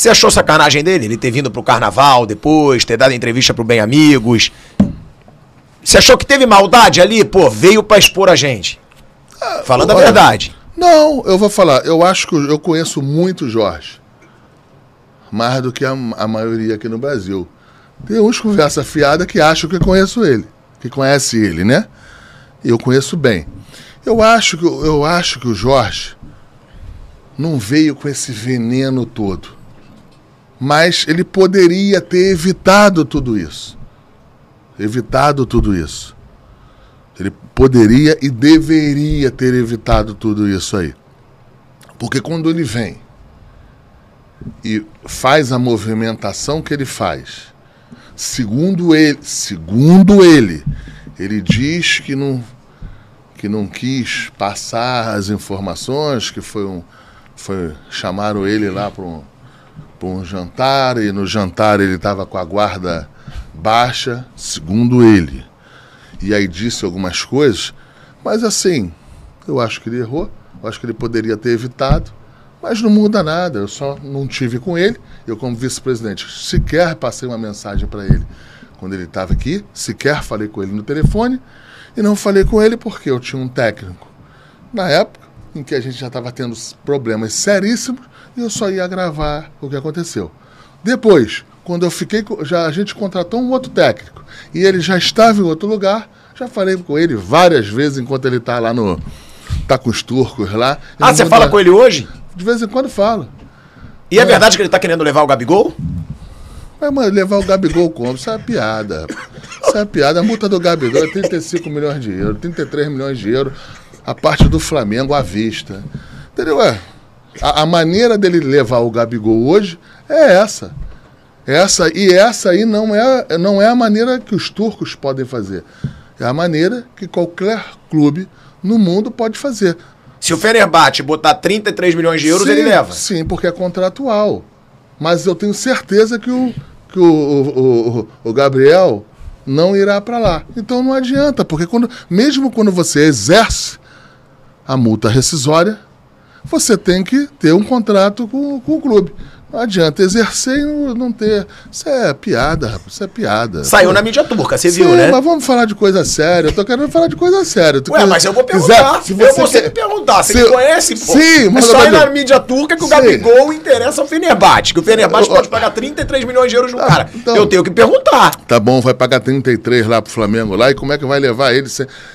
Você achou sacanagem dele? Ele ter vindo pro carnaval depois, ter dado entrevista pro Bem Amigos? Você achou que teve maldade ali? Pô, veio pra expor a gente. Falando a olha, verdade. Não, eu vou falar. Eu acho que eu conheço muito o Jorge. Mais do que a, a maioria aqui no Brasil. Tem uns conversa fiada que acham que eu conheço ele. Que conhece ele, né? Eu conheço bem. Eu acho que, eu acho que o Jorge não veio com esse veneno todo. Mas ele poderia ter evitado tudo isso. Evitado tudo isso. Ele poderia e deveria ter evitado tudo isso aí. Porque quando ele vem e faz a movimentação que ele faz, segundo ele, segundo ele, ele diz que não que não quis passar as informações, que foi um foi chamaram ele lá para um, pra um jantar e no jantar ele estava com a guarda baixa, segundo ele. E aí disse algumas coisas, mas assim, eu acho que ele errou, eu acho que ele poderia ter evitado, mas não muda nada, eu só não tive com ele, eu como vice-presidente sequer passei uma mensagem para ele quando ele estava aqui, sequer falei com ele no telefone, e não falei com ele porque eu tinha um técnico. Na época em que a gente já estava tendo problemas seríssimos, e eu só ia gravar o que aconteceu. Depois, quando eu fiquei, já a gente contratou um outro técnico e ele já estava em outro lugar. Já falei com ele várias vezes enquanto ele está lá no tá com os turcos lá. Ah, você fala com ele hoje? De vez em quando falo. E é verdade que ele tá querendo levar o Gabigol? Mas, mano, levar o Gabigol como? Isso é uma piada. Isso é uma piada. A multa do Gabigol é 35 milhões de euros, 33 milhões de euros. A parte do Flamengo à vista. Entendeu? É, a, a maneira dele levar o Gabigol hoje é essa. Essa e essa aí não é, não é a maneira que os turcos podem fazer. É a maneira que qualquer clube no mundo pode fazer. Se o Fenerbahçe botar 33 milhões de euros, sim, ele leva. Sim, porque é contratual. Mas eu tenho certeza que o, que o, o, o, o Gabriel não irá para lá. Então não adianta, porque quando, mesmo quando você exerce a multa rescisória, você tem que ter um contrato com, com o clube. Não adianta exercer e não, ter. Isso é piada, rapaz. Isso é piada. Saiu Pô. na mídia turca, você Sim, viu, né? Mas vamos falar de coisa séria. Eu tô querendo falar de coisa séria. Tu Ué, quer- mas eu vou perguntar. se eu você vou quer- sempre perguntar. Você Se- me conhece, pô? Sim, é mas só eu- ir na mídia turca que o Sim. Gabigol interessa ao Fenerbahçe. Que o Fenerbahçe Eu- pode pagar 33 milhões de euros no Tá, cara. então- eu tenho que perguntar. Tá bom, vai pagar 33 lá pro Flamengo lá. E como é que vai levar ele?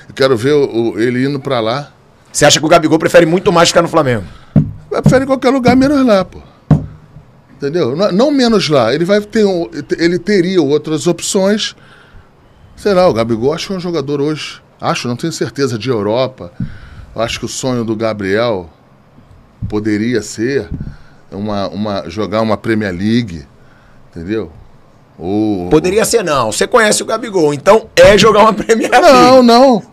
Eu quero ver o- ele indo pra lá. Você acha que o Gabigol prefere muito mais ficar no Flamengo? Vai preferir qualquer lugar menos lá, pô. Entendeu? Não, não menos lá. Ele vai ter um- ele teria outras opções. Sei lá, o Gabigol acho que é um jogador hoje. Acho, não tenho certeza, de Europa. Eu acho que o sonho do Gabriel poderia ser uma, uma, jogar uma Premier League. Entendeu? Ou, Poderia ser não. Você conhece o Gabigol, então é jogar uma Premier League. Não, não.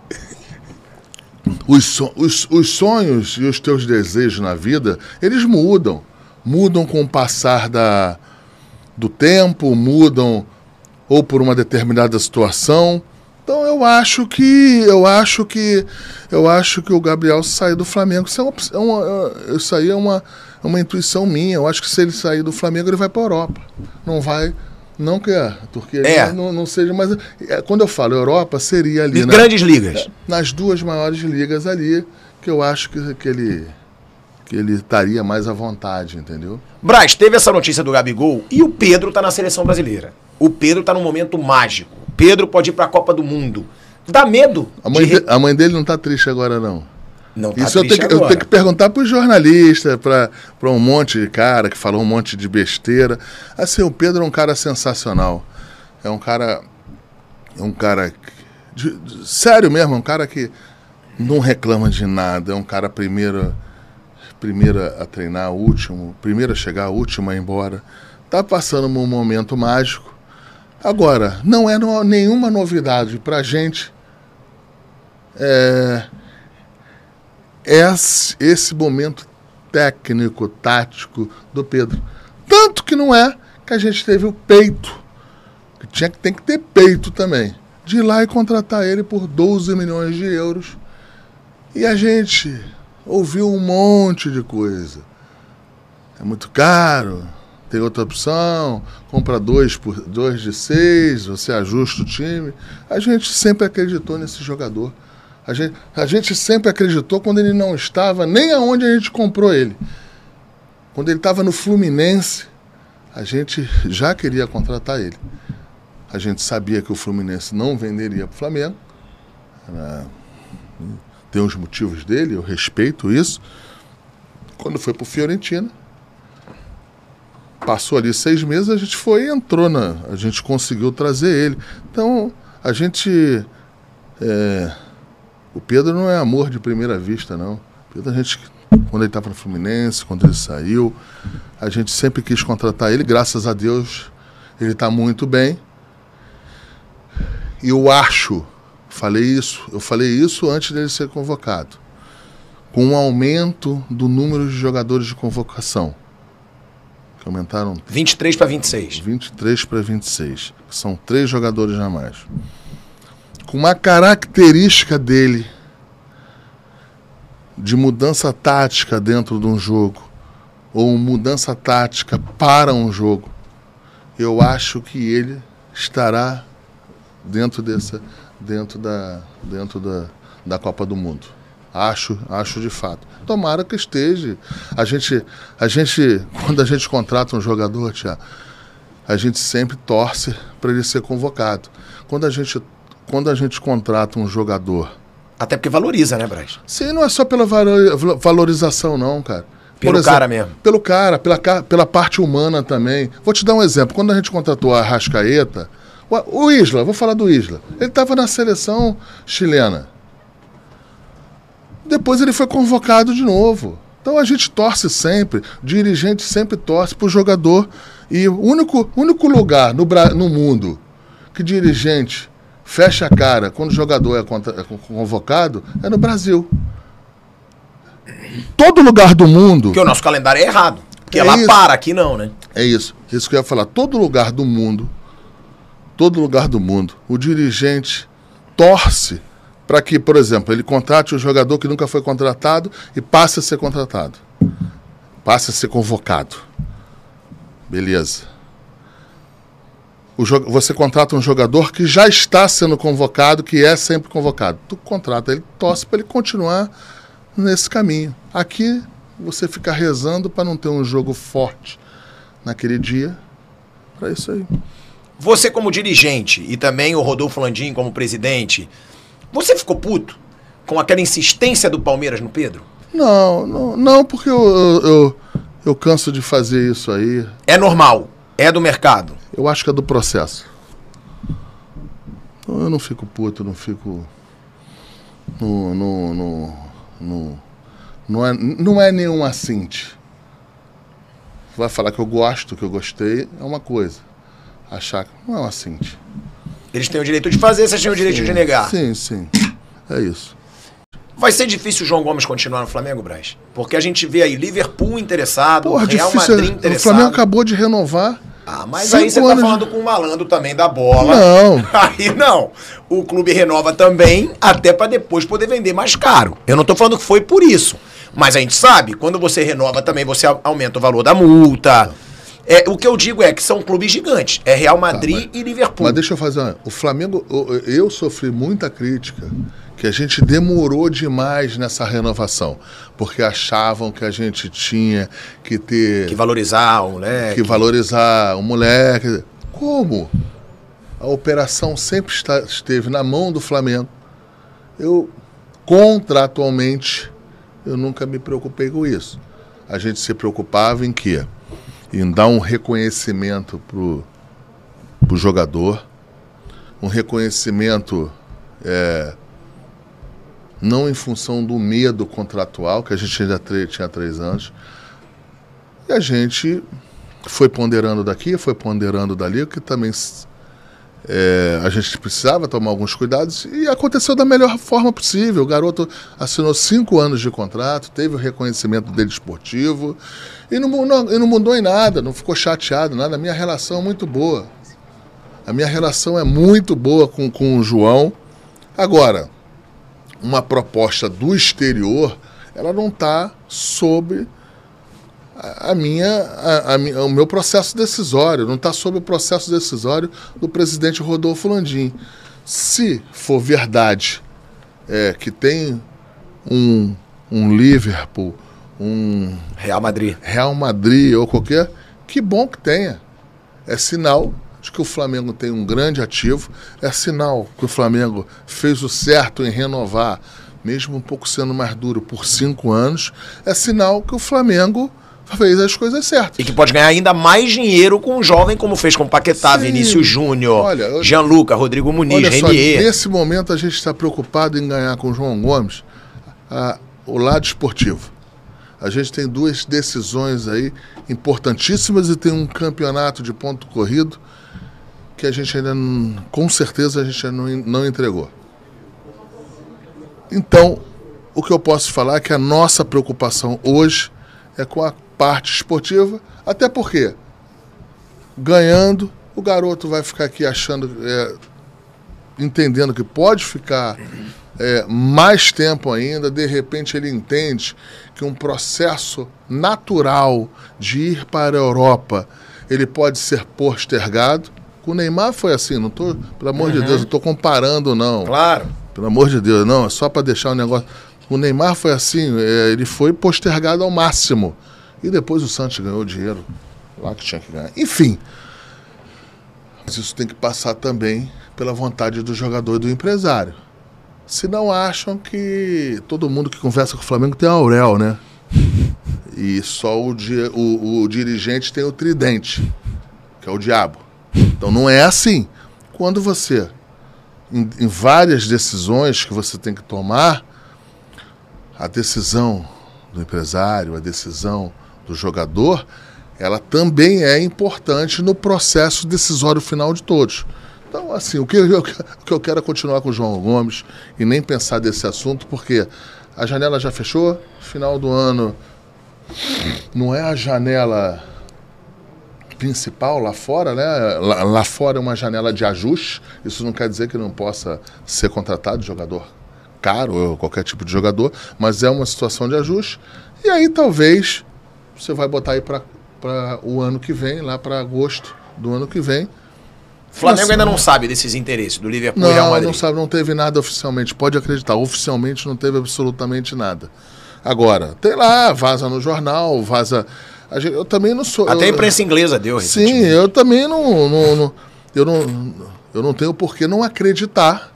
Os, os, os sonhos e os teus desejos na vida, eles mudam. Mudam com o passar da, do tempo, mudam ou por uma determinada situação. Então eu acho que eu acho que eu acho que o Gabriel sair do Flamengo, isso, é uma, é uma- isso aí é uma, é uma intuição minha. Eu acho que se ele sair do Flamengo, ele vai para a Europa. Não vai não que a Turquia É. não, não seja, mas é, quando eu falo Europa, seria ali De na- grandes ligas. nas duas maiores ligas ali, que eu acho que, que ele que ele estaria mais à vontade, entendeu? Braz, teve essa notícia do Gabigol e o Pedro tá na seleção brasileira. O Pedro tá num momento mágico. O Pedro pode ir pra Copa do Mundo. Dá medo. A mãe, de... de- a mãe dele não tá triste agora, não. Não tá Isso eu tenho, que, eu tenho que perguntar para os jornalistas, para um monte de cara que falou um monte de besteira. Assim, o Pedro é um cara sensacional. É um cara. É um cara. de- de- sério mesmo, é um cara que não reclama de nada. É um cara primeiro, primeiro a treinar, último, primeiro a chegar, último a ir embora. Tá passando um momento mágico. Agora, não é no- nenhuma novidade pra gente. É, esse, esse momento técnico, tático do Pedro. Tanto que não é que a gente teve o peito, que tinha que tem que ter peito também, de ir lá e contratar ele por 12 milhões de euros. E a gente ouviu um monte de coisa. É muito caro, tem outra opção, compra dois por dois de seis, você ajusta o time. A gente sempre acreditou nesse jogador. A gente, a gente sempre acreditou quando ele não estava nem aonde a gente comprou ele. Quando ele estava no Fluminense, a gente já queria contratar ele. A gente sabia que o Fluminense não venderia para o Flamengo. Era... Tem os motivos dele, eu respeito isso. Quando foi para o Fiorentina, passou ali seis meses, a gente foi e entrou na. A gente conseguiu trazer ele. Então, a gente. É, o Pedro não é amor de primeira vista, não. O Pedro, a gente quando ele estava no Fluminense, quando ele saiu. A gente sempre quis contratar ele, graças a Deus ele está muito bem. E eu acho, falei isso, eu falei isso antes dele ser convocado, com um aumento do número de jogadores de convocação, que aumentaram 23 para 26. 23 para 26, são três jogadores a mais. Com uma característica dele de mudança tática dentro de um jogo ou mudança tática para um jogo, eu acho que ele estará dentro dessa dentro da dentro da, da Copa do Mundo. Acho, acho de fato. Tomara que esteja. A gente a gente quando a gente contrata um jogador, tia, a gente sempre torce para ele ser convocado. Quando a gente quando a gente contrata um jogador até porque valoriza, né, Braz? Sim, não é só pela valorização, não, cara. Pelo exemplo, cara mesmo. Pelo cara, pela, pela parte humana também. Vou te dar um exemplo. Quando a gente contratou a Rascaeta, o, o Isla, vou falar do Isla. Ele estava na seleção chilena. Depois ele foi convocado de novo. Então a gente torce sempre, o dirigente sempre torce para o jogador. E o único, único lugar no, no mundo que dirigente fecha a cara quando o jogador é, é convocado é no Brasil. Todo lugar do mundo. Porque o nosso calendário é errado. Porque é lá isso. para, aqui não, né? É isso. Isso que eu ia falar. Todo lugar do mundo, todo lugar do mundo, o dirigente torce para que, por exemplo, ele contrate um jogador que nunca foi contratado e passe a ser contratado. Passe a ser convocado. Beleza você contrata um jogador que já está sendo convocado, que é sempre convocado. Tu contrata ele, torce para ele continuar nesse caminho. Aqui você fica rezando para não ter um jogo forte naquele dia. Para isso aí. Você como dirigente e também o Rodolfo Landim como presidente, você ficou puto com aquela insistência do Palmeiras no Pedro? Não, não, não porque eu, eu, eu, eu canso de fazer isso aí. É normal, é do mercado. Eu acho que é do processo. Eu não fico puto, não fico. No, no, no, no, não, é, não é nenhum assinte. Vai falar que eu gosto, que eu gostei, é uma coisa. Achar que não é um assinte. Eles têm o direito de fazer, vocês têm o direito sim, de negar. Sim, sim. É isso. Vai ser difícil o João Gomes continuar no Flamengo, Braz? Porque a gente vê aí Liverpool interessado, Porra, Real difícil. Madrid interessado. O Flamengo acabou de renovar. Ah, mas Cinco aí você tá falando com o malandro também da bola. Não. Aí não. O clube renova também, até para depois poder vender mais caro. Eu não tô falando que foi por isso. Mas a gente sabe, quando você renova também, você aumenta o valor da multa. É, o que eu digo é que são clubes gigantes. É Real tá, Madrid tá, mas, e Liverpool. Mas deixa eu fazer uma, O Flamengo, eu, eu sofri muita crítica que a gente demorou demais nessa renovação, porque achavam que a gente tinha que ter. Que valorizar o moleque. Que valorizar o moleque. Como? A operação sempre está, esteve na mão do Flamengo. Eu, contratualmente, eu nunca me preocupei com isso. A gente se preocupava em quê? Em dar um reconhecimento pro, pro jogador, um reconhecimento é, não em função do medo contratual, que a gente ainda tinha três anos. E a gente foi ponderando daqui, foi ponderando dali, que também é, a gente precisava tomar alguns cuidados e aconteceu da melhor forma possível. O garoto assinou cinco anos de contrato, teve o reconhecimento dele esportivo e não, não, e não mudou em nada, não ficou chateado, nada. A minha relação é muito boa. A minha relação é muito boa com, com o João. Agora, uma proposta do exterior, ela não está sob a minha, a, a, o meu processo decisório, não está sob o processo decisório do presidente Rodolfo Landim. Se for verdade é, que tem um, um Liverpool, um Real Madrid. Real Madrid ou qualquer, que bom que tenha. É sinal de que o Flamengo tem um grande ativo, é sinal que o Flamengo fez o certo em renovar, mesmo um pouco sendo mais duro, por cinco anos, é sinal que o Flamengo fez as coisas certas. E que pode ganhar ainda mais dinheiro com um jovem como fez com Paquetá, Sim. Vinícius Júnior, Gianluca, Rodrigo Muniz, Renier. Nesse momento a gente está preocupado em ganhar com o João Gomes a, o lado esportivo. A gente tem duas decisões aí importantíssimas e tem um campeonato de ponto corrido que a gente ainda, com certeza, a gente não, não entregou. Então, o que eu posso falar é que a nossa preocupação hoje é com a parte esportiva, até porque ganhando, o garoto vai ficar aqui achando, é, entendendo que pode ficar é, mais tempo ainda, de repente ele entende que um processo natural de ir para a Europa ele pode ser postergado. Com o Neymar foi assim, não tô, pelo amor uhum. de Deus, não estou comparando não. Claro. Pelo amor de Deus, não, é só para deixar o negócio. O Neymar foi assim, é, ele foi postergado ao máximo. E depois o Santos ganhou o dinheiro lá que tinha que ganhar. Enfim. Mas isso tem que passar também pela vontade do jogador e do empresário. Se não acham que todo mundo que conversa com o Flamengo tem a Aurel, né? E só o, o, o dirigente tem o tridente, que é o diabo. Então não é assim. Quando você, em, em várias decisões que você tem que tomar, a decisão do empresário, a decisão do jogador, ela também é importante no processo decisório final de todos. Então, assim, o que eu, o que eu quero é continuar com o João Gomes e nem pensar desse assunto, porque a janela já fechou, final do ano não é a janela principal lá fora, né? Lá, lá, fora é uma janela de ajuste. Isso não quer dizer que não possa ser contratado jogador caro ou qualquer tipo de jogador, mas é uma situação de ajuste. E aí talvez você vai botar aí para o ano que vem, lá para agosto do ano que vem. O Flamengo ainda não sabe desses interesses do Liverpool não, e Real Madrid. Não sabe, não teve nada oficialmente. Pode acreditar, oficialmente não teve absolutamente nada. Agora, tem lá, vaza no jornal, vaza. Eu também não sou. Até eu, a imprensa inglesa deu. Sim, eu também não, não, não, eu não. Eu não tenho por que não acreditar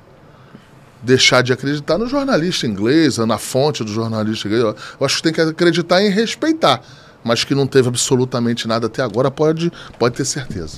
deixar de acreditar no jornalista inglês, na fonte do jornalista inglês. Eu acho que tem que acreditar em respeitar, mas que não teve absolutamente nada até agora, pode, pode ter certeza.